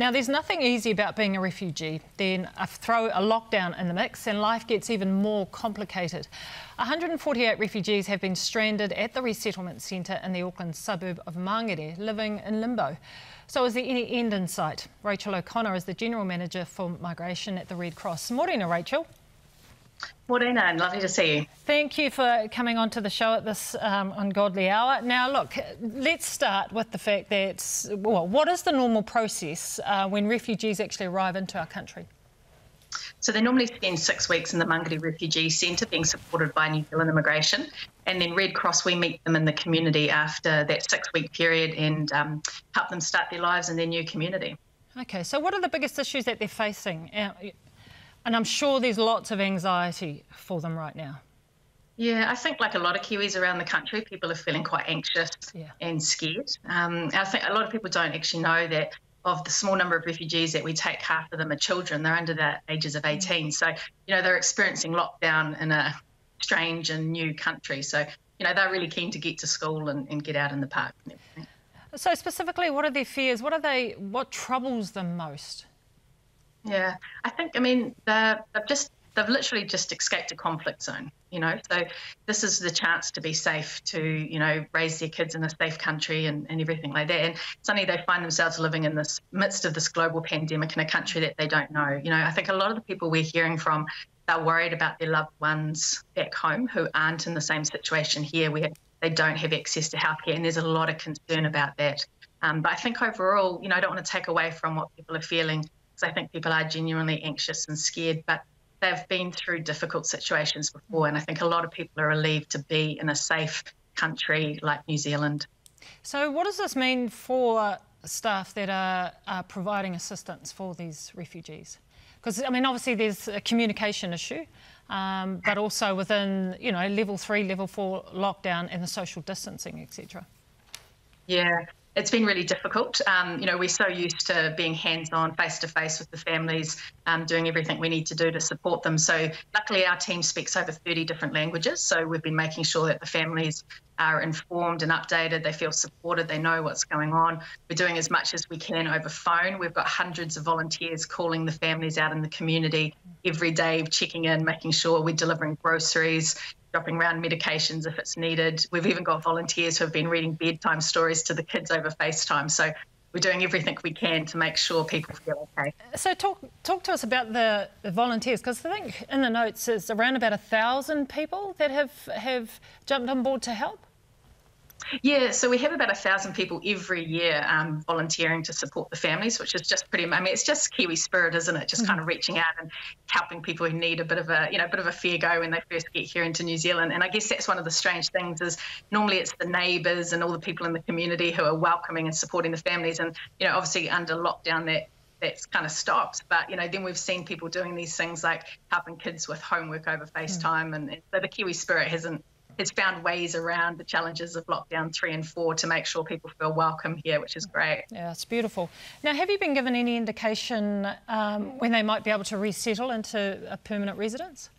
Now, there's nothing easy about being a refugee. Then throw a lockdown in the mix and life gets even more complicated. 148 refugees have been stranded at the resettlement centre in the Auckland suburb of Mangere, living in limbo. So is there any end in sight? Rachel O'Connor is the General Manager for Migration at the Red Cross. Morena, Rachel. Morena, and lovely to see you. Thank you for coming on to the show at this um, ungodly hour. Now, look, let's start with the fact that, well, what is the normal process uh, when refugees actually arrive into our country? So they normally spend six weeks in the Mangere Refugee Centre being supported by New Zealand Immigration. And then Red Cross, we meet them in the community after that six week period and um, help them start their lives in their new community. Okay, so what are the biggest issues that they're facing? And I'm sure there's lots of anxiety for them right now. Yeah, I think like a lot of Kiwis around the country, people are feeling quite anxious yeah. and scared. Um, I think a lot of people don't actually know that of the small number of refugees that we take, half of them are children. They're under the ages of 18. Mm. So, you know, they're experiencing lockdown in a strange and new country. So, you know, they're really keen to get to school and, and get out in the park So specifically, what are their fears? What are they, what troubles them most? Yeah, I think, I mean, they've just, they've literally just escaped a conflict zone, you know, so this is the chance to be safe, to, you know, raise their kids in a safe country and, and everything like that. And suddenly they find themselves living in this midst of this global pandemic in a country that they don't know. You know, I think a lot of the people we're hearing from are worried about their loved ones back home who aren't in the same situation here where they don't have access to healthcare. And there's a lot of concern about that. Um, but I think overall, you know, I don't want to take away from what people are feeling because I think people are genuinely anxious and scared, but they've been through difficult situations before. And I think a lot of people are relieved to be in a safe country like New Zealand. So, what does this mean for staff that are, are providing assistance for these refugees? Because, I mean, obviously there's a communication issue, um, but also within, you know, level three, level four lockdown and the social distancing, etc. Yeah, it's been really difficult. Um, you know, we're so used to being hands-on, face-to-face with the families, um, doing everything we need to do to support them. So luckily, our team speaks over 30 different languages. So we've been making sure that the families are informed and updated. They feel supported. They know what's going on. We're doing as much as we can over phone. We've got hundreds of volunteers calling the families out in the community every day, checking in, making sure we're delivering groceries, dropping around medications if it's needed. We've even got volunteers who have been reading bedtime stories to the kids over FaceTime. So we're doing everything we can to make sure people feel okay. So talk talk to us about the, the volunteers because I think in the notes it's around about a thousand people that have have jumped on board to help. Yeah, so we have about a thousand people every year um, volunteering to support the families, which is just pretty. I mean, it's just Kiwi spirit, isn't it? Just mm-hmm. kind of reaching out and helping people who need a bit of a, you know, a bit of a fair go when they first get here into New Zealand. And I guess that's one of the strange things is normally it's the neighbours and all the people in the community who are welcoming and supporting the families. And you know, obviously under lockdown, that that's kind of stopped. But you know, then we've seen people doing these things like helping kids with homework over mm. FaceTime, mm. and, and so the Kiwi spirit hasn't has found ways around the challenges of lockdown three and four to make sure people feel welcome here, which is great. Yeah, it's beautiful. Now, have you been given any indication um, when they might be able to resettle into a permanent residence?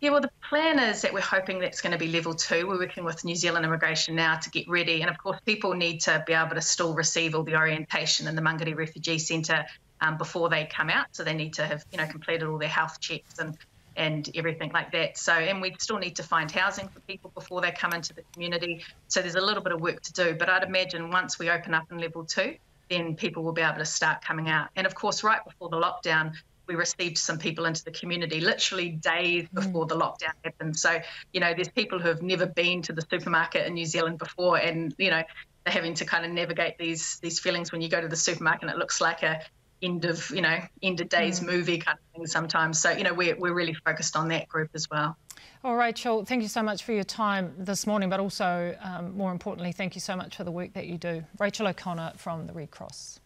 Yeah, well, the plan is that we're hoping that's going to be level two. We're working with New Zealand Immigration now to get ready. And of course, people need to be able to still receive all the orientation in the Mangere Refugee Centre um, before they come out. So they need to have, you know, completed all their health checks and and everything like that. So, and we still need to find housing for people before they come into the community. So there's a little bit of work to do. But I'd imagine once we open up in level two, then people will be able to start coming out. And of course, right before the lockdown, we received some people into the community literally days mm. before mm. the lockdown happened. So, you know, there's people who have never been to the supermarket in New Zealand before and, you know, they're having to kind of navigate these these feelings when you go to the supermarket and it looks like a end of you know end of days mm. movie kind of thing sometimes. So you know we're, we're really focused on that group as well. Well rachel thank you so much for your time this morning but also um, more importantly thank you so much for the work that you do. Rachel o'connor from the red cross